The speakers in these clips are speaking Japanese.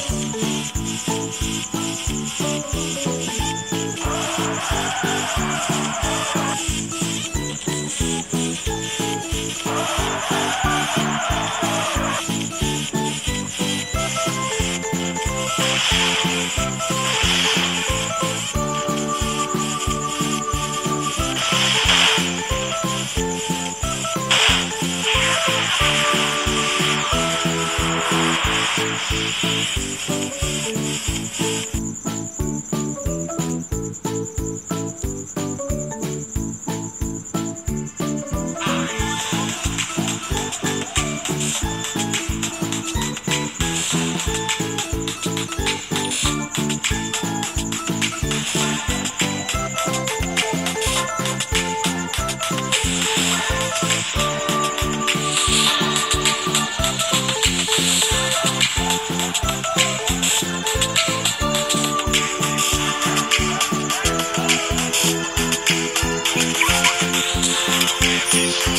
Thank you. Thank you.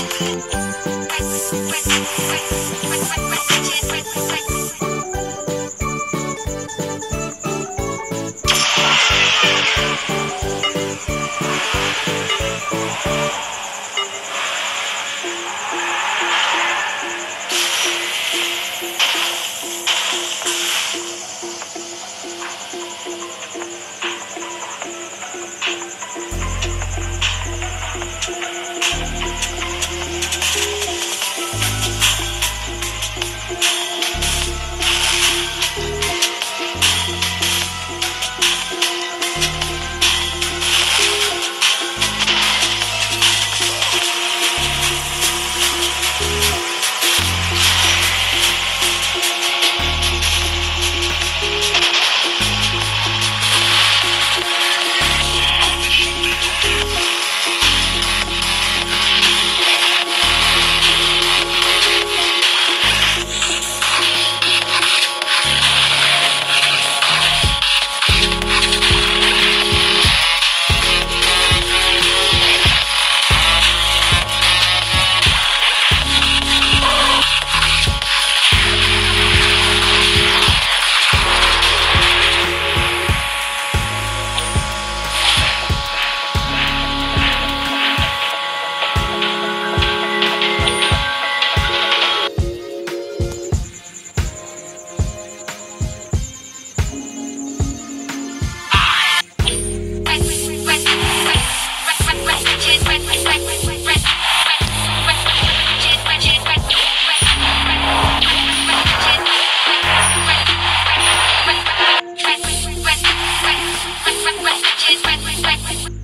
you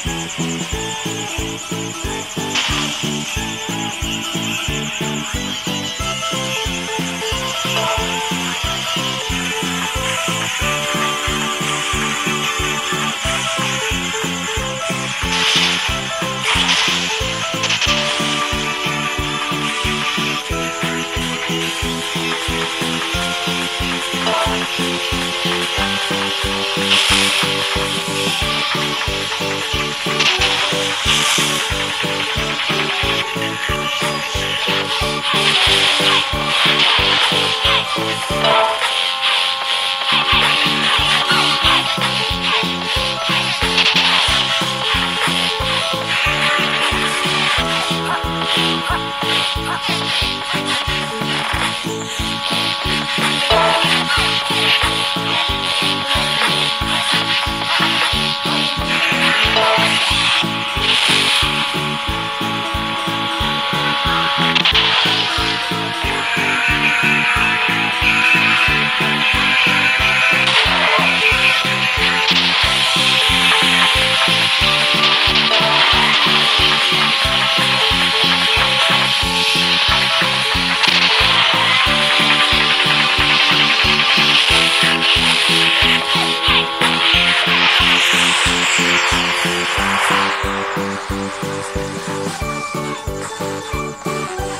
Thank you. Música Thank you.